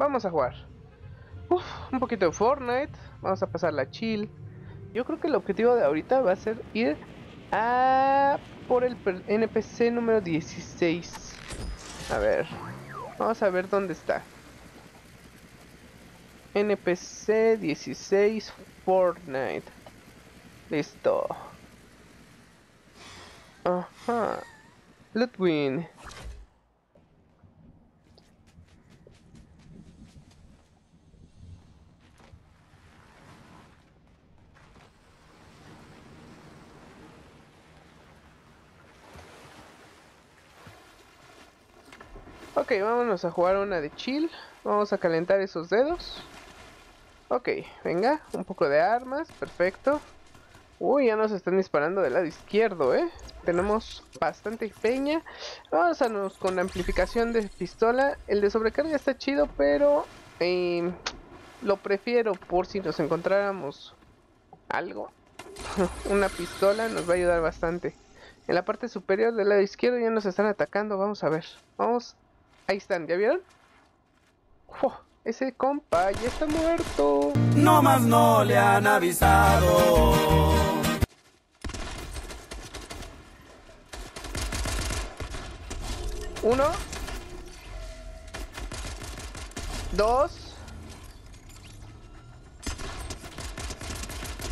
vamos a jugar. Uf, un poquito de Fortnite. Vamos a pasar la chill. Yo creo que el objetivo de ahorita va a ser ir a por el NPC número 16. A ver. Vamos a ver dónde está. NPC 16 Fortnite. Listo. Ajá. Ludwin. Ok, vámonos a jugar una de chill. Vamos a calentar esos dedos. Ok, venga, un poco de armas, perfecto. Uy, ya nos están disparando del lado izquierdo, ¿eh? Tenemos bastante peña. Vamos con amplificación de pistola. El de sobrecarga está chido, pero em, lo prefiero por si nos encontráramos algo. Una pistola nos va a ayudar bastante. En la parte superior del lado izquierdo ya nos están atacando. Vamos a ver. Vamos. Ahí están, ¿ya vieron? Ese compa ya está muerto. No más no le han avisado. Uno. Dos.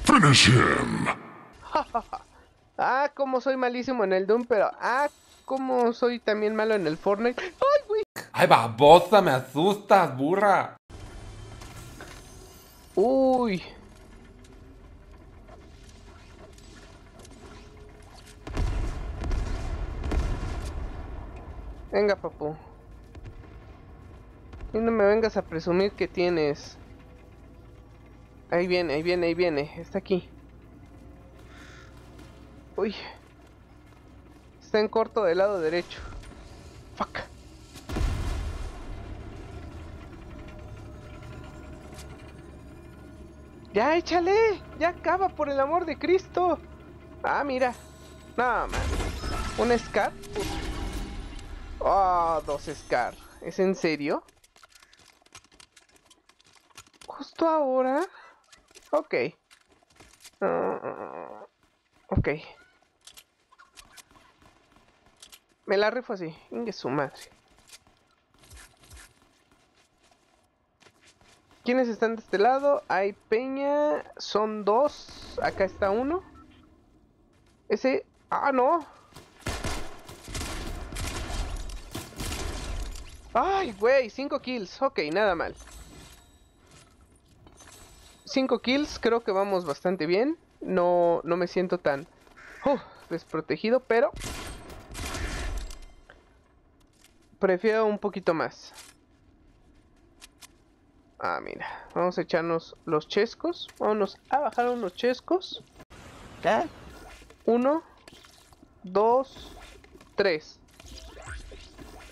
Finish him. ah, como soy malísimo en el Doom, pero ah, como soy también malo en el Fortnite. ¡Ay, babosa! ¡Me asustas, burra! Uy. Venga, papu. Y no me vengas a presumir que tienes. Ahí viene, ahí viene, ahí viene. Está aquí. Uy. Está en corto del lado derecho. Fuck. Ya échale, ya acaba por el amor de Cristo. Ah, mira. Nada más. Un Scar. Oh, dos Scar. ¿Es en serio? Justo ahora. Ok. Uh, ok. Me la rifo así. Inge su madre. ¿Quiénes están de este lado? Hay Peña. Son dos. Acá está uno. Ese... Ah, no. Ay, güey. Cinco kills. Ok, nada mal. Cinco kills. Creo que vamos bastante bien. No, no me siento tan uh, desprotegido, pero... Prefiero un poquito más. Ah, mira. Vamos a echarnos los chescos. Vámonos a bajar unos chescos. ¿Ya? Uno, dos, tres.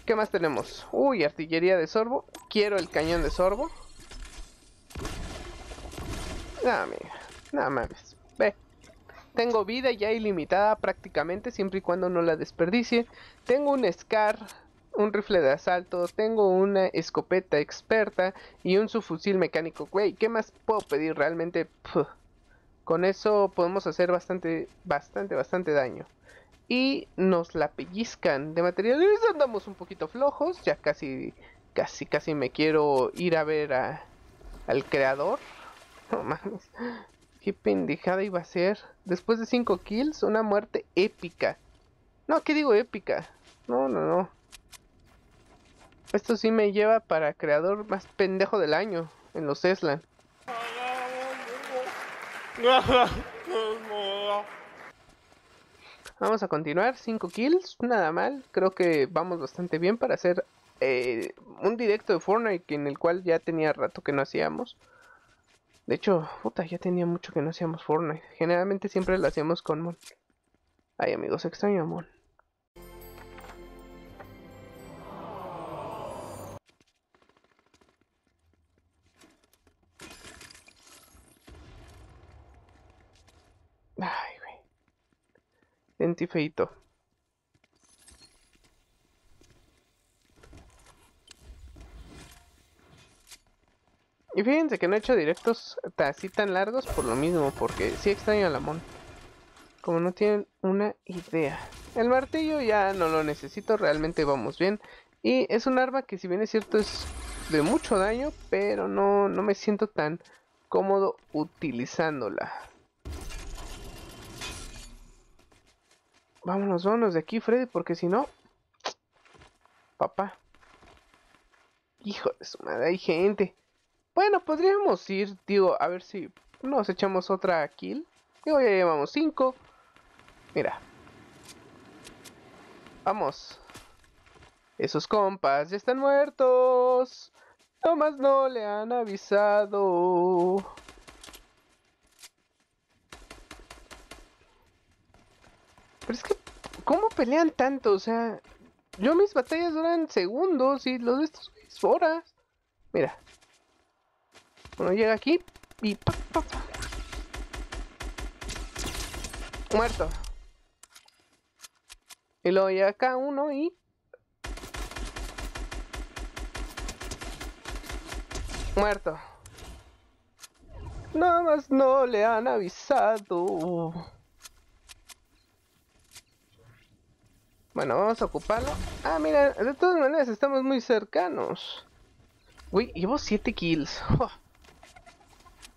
¿Qué más tenemos? Uy, artillería de sorbo. Quiero el cañón de sorbo. Ah, mira. Nada más. Ve. Tengo vida ya ilimitada prácticamente, siempre y cuando no la desperdicie. Tengo un Scar un rifle de asalto, tengo una escopeta experta y un subfusil mecánico. Güey, ¿qué más puedo pedir realmente? Con eso podemos hacer bastante, bastante, bastante daño. Y nos la pellizcan de materiales. Andamos un poquito flojos. Ya casi, casi, casi me quiero ir a ver a, al creador. No mames. Qué pendejada iba a ser. Después de 5 kills, una muerte épica. No, ¿qué digo épica? No, no, no. Esto sí me lleva para creador más pendejo del año en los Eslan. Vamos a continuar, 5 kills, nada mal, creo que vamos bastante bien para hacer eh, un directo de Fortnite en el cual ya tenía rato que no hacíamos. De hecho, puta, ya tenía mucho que no hacíamos Fortnite. Generalmente siempre lo hacíamos con Mon. Ay amigos, extraño Mon. Y fíjense que no he hecho directos así tan largos por lo mismo, porque sí extraño a la Mon. Como no tienen una idea. El martillo ya no lo necesito, realmente vamos bien. Y es un arma que si bien es cierto es de mucho daño, pero no, no me siento tan cómodo utilizándola. Vámonos, vámonos de aquí, Freddy, porque si no... Papá. Hijo de su madre, hay gente. Bueno, podríamos ir, digo, a ver si nos echamos otra kill. Digo, ya llevamos cinco. Mira. Vamos. Esos compas ya están muertos. Nomás no le han avisado. Pero es que, ¿cómo pelean tanto? O sea, yo mis batallas duran segundos y los de estos horas. Mira. Uno llega aquí y... Muerto. Y luego llega acá uno y... Muerto. Nada más no le han avisado. Bueno, vamos a ocuparlo. Ah, mira, de todas maneras estamos muy cercanos. Uy, llevo 7 kills.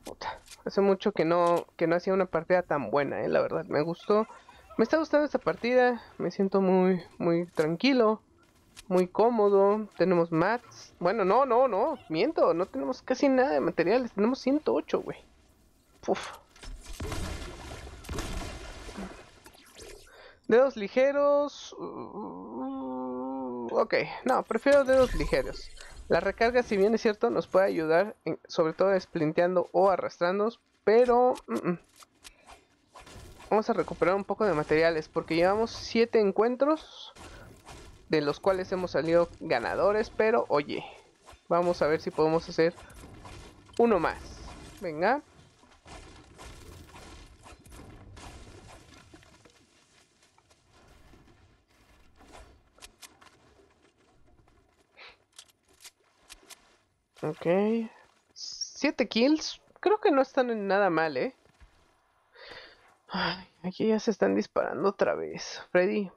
Puta, hace mucho que no, que no hacía una partida tan buena, eh, la verdad. Me gustó. Me está gustando esta partida. Me siento muy, muy tranquilo. Muy cómodo. Tenemos mats. Bueno, no, no, no. Miento. No tenemos casi nada de materiales. Tenemos 108, güey. Uf. Dedos ligeros. Uh, ok, no, prefiero dedos ligeros. La recarga, si bien es cierto, nos puede ayudar, sobre todo splinteando o arrastrando, pero mm, mm. vamos a recuperar un poco de materiales porque llevamos 7 encuentros de los cuales hemos salido ganadores, pero oye, vamos a ver si podemos hacer uno más. Venga. Ok. Siete kills. Creo que no están en nada mal, ¿eh? Ay, aquí ya se están disparando otra vez. Freddy.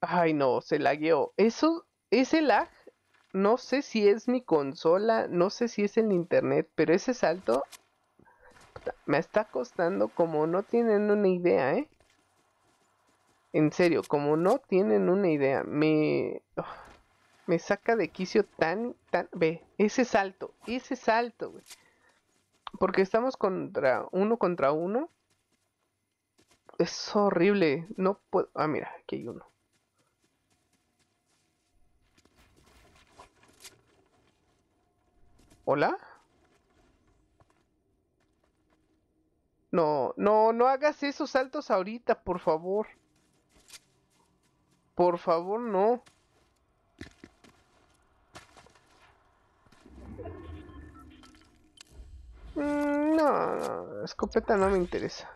Ay, no, se lagueó. Eso, ese lag, no sé si es mi consola, no sé si es el internet, pero ese salto me está costando como no tienen una idea, ¿eh? En serio, como no tienen una idea. Me me saca de quicio tan, tan, ve, ese salto, ese salto, güey. Porque estamos contra uno contra uno. Es horrible, no puedo, ah, mira, aquí hay uno. ¿Hola? No, no, no hagas esos saltos ahorita, por favor. Por favor, no. Mm, no, escopeta no me interesa.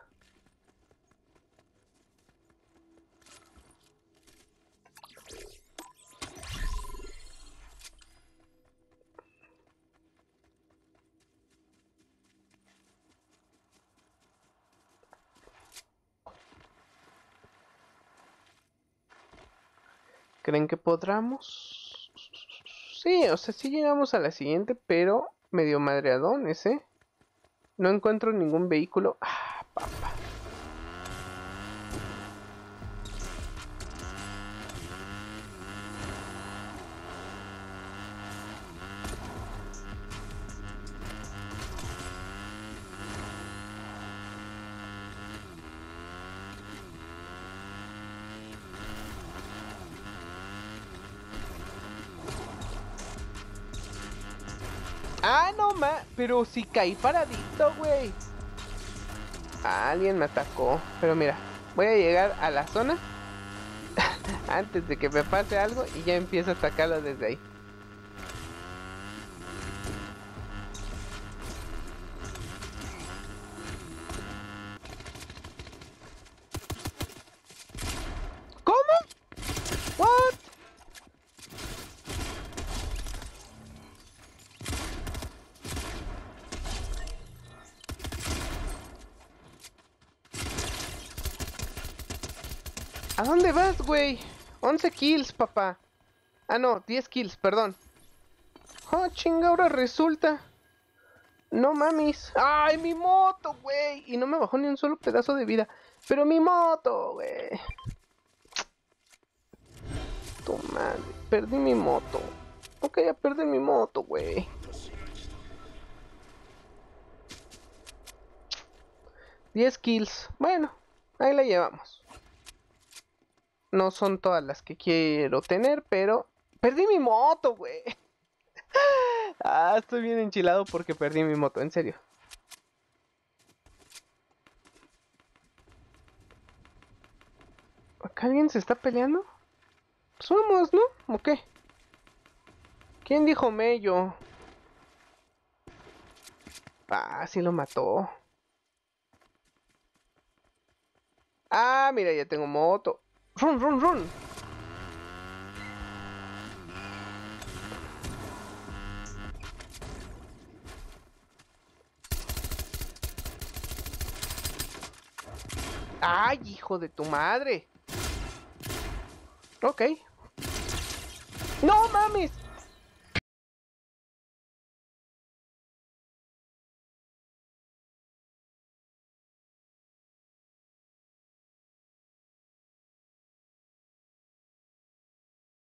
¿Creen que podamos? Sí, o sea, sí llegamos a la siguiente, pero medio madreadón ese. No encuentro ningún vehículo. Ah, no ma, pero si caí paradito, güey. Alguien me atacó. Pero mira, voy a llegar a la zona antes de que me pase algo y ya empiezo a atacarlo desde ahí. Dónde vas, güey? 11 kills, papá. Ah, no, 10 kills, perdón. Oh, chinga, ahora resulta. No mames. ¡Ay, mi moto, güey! Y no me bajó ni un solo pedazo de vida. Pero mi moto, güey. Tu madre. Perdí mi moto. Ok, ya perdí mi moto, güey. Diez kills. Bueno, ahí la llevamos. No son todas las que quiero tener, pero... Perdí mi moto, güey. ah, estoy bien enchilado porque perdí mi moto, en serio. ¿Acá alguien se está peleando? Pues ¿no? ¿O qué? ¿Quién dijo Mello? Ah, sí lo mató. Ah, mira, ya tengo moto. Run, run, run. ¡Ay, hijo de tu madre! Ok. ¡No mames!